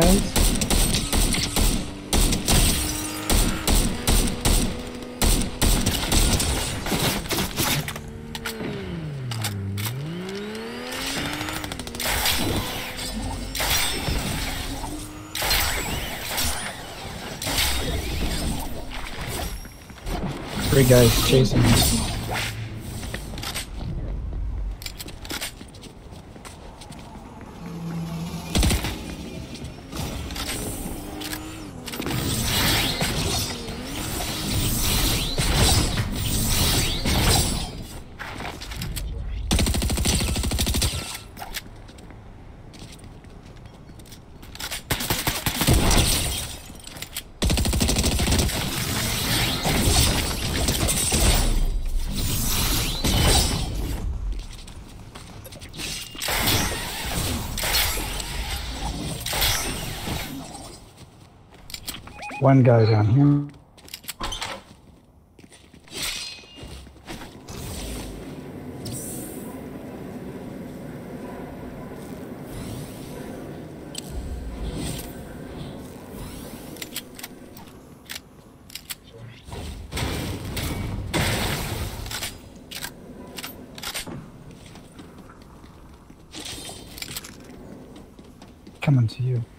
guys. Three guys chasing me. One guy down here. Coming to you.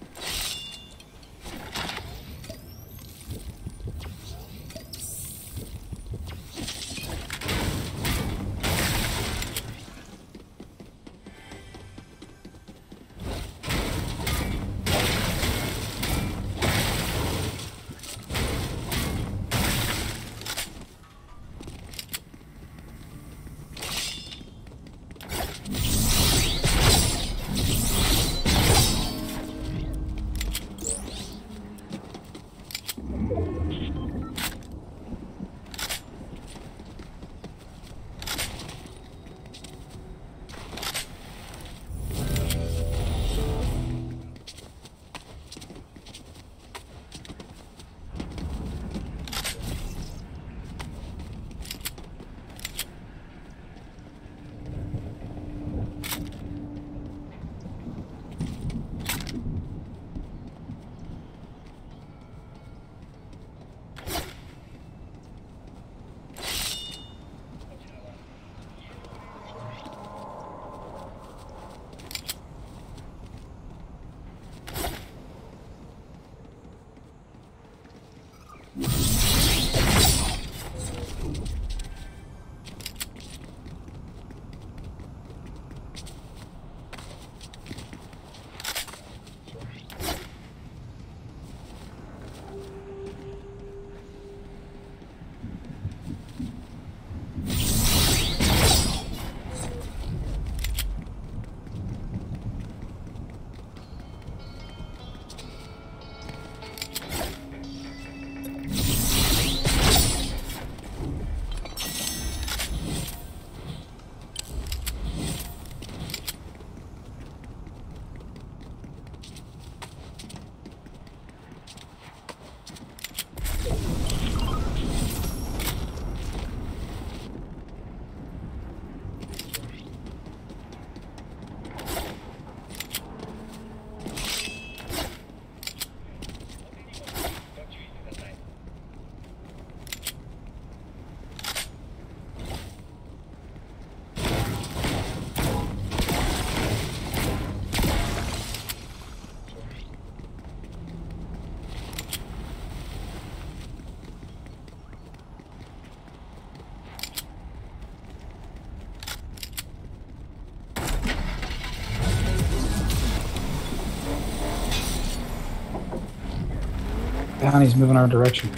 Bounty's moving our direction.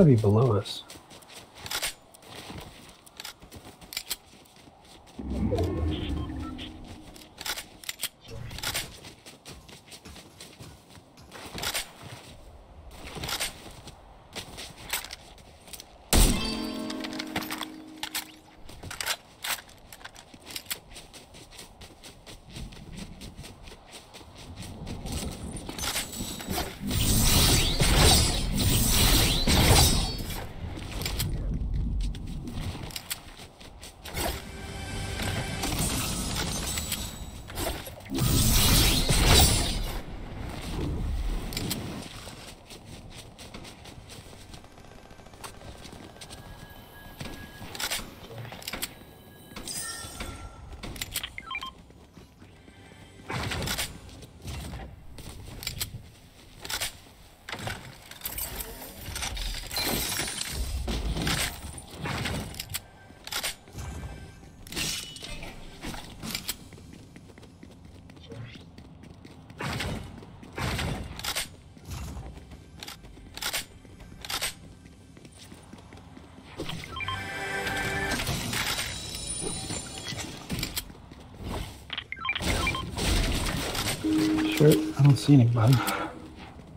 gotta be below us. Don't see anybody.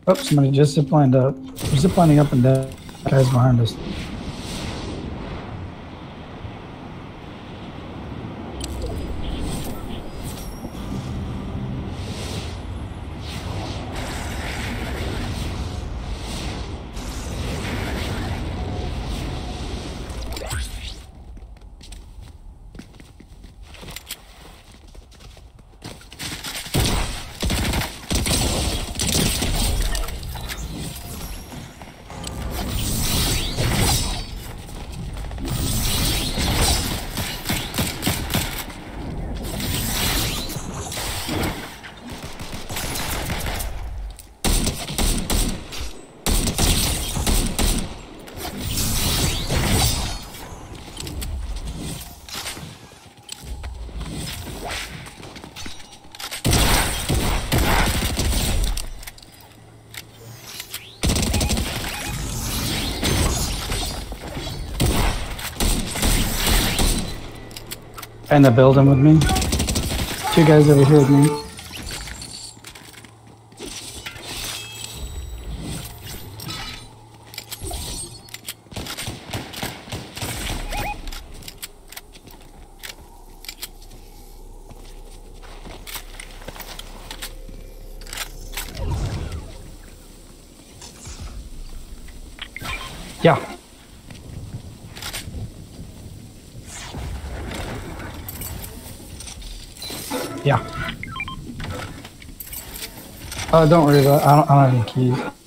Oh, somebody just ziplined up. They're ziplining up and down. Guys behind us. In the building with me. Two guys over here with me. Yeah. Yeah. Oh, don't worry about it. I don't, I don't have any keys.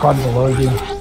Squad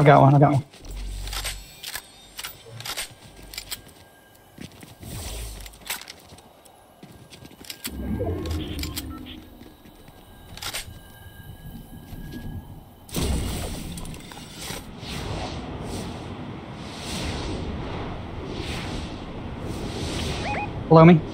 I've got one. I got one. Below me.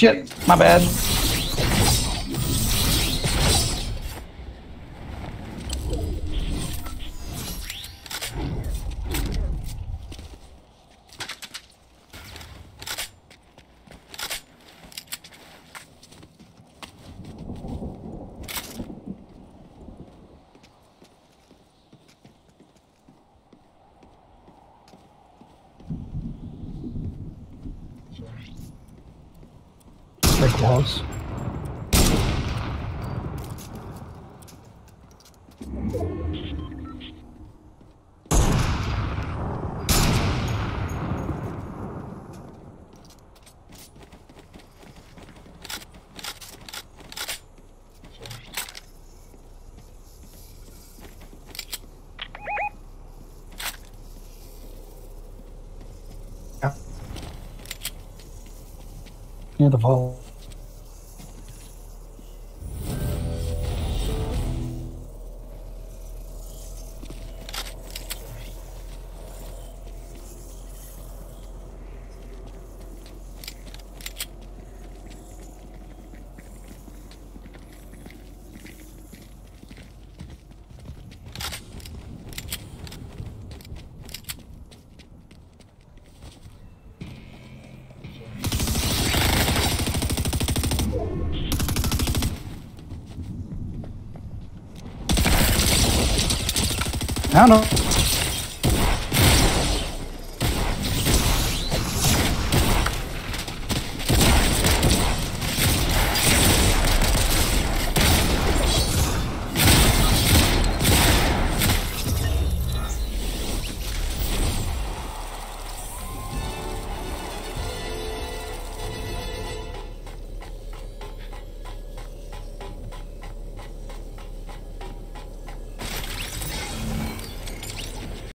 Shit, my bad. intervalo. I don't know.